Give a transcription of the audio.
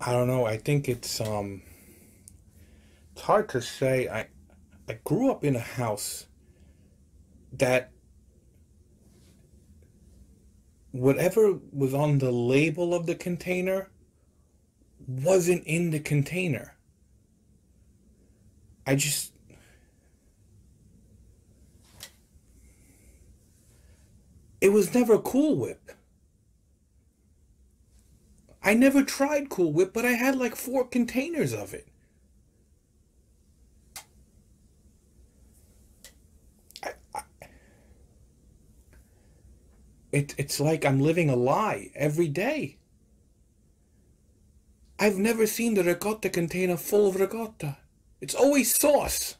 I don't know. I think it's um it's hard to say. I I grew up in a house that whatever was on the label of the container wasn't in the container. I just it was never Cool Whip. I never tried Cool Whip, but I had like four containers of it. It, it's like I'm living a lie every day. I've never seen the ricotta container full of ricotta. It's always sauce.